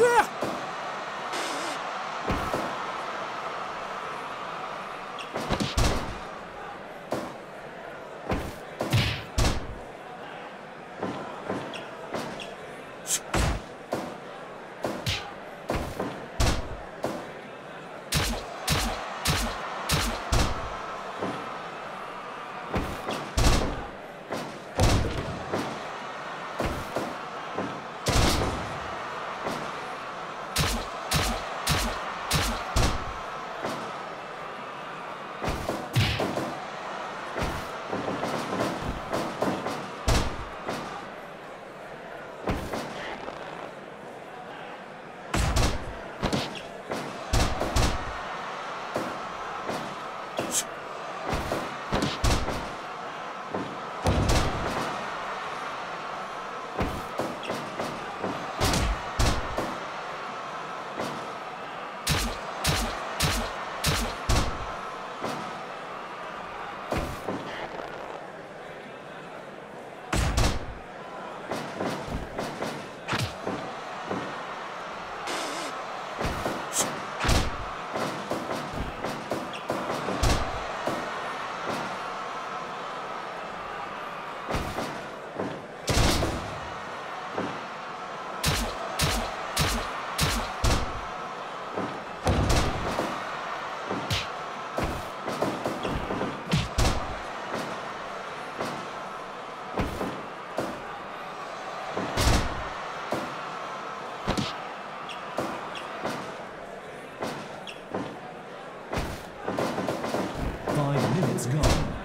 faire is gone.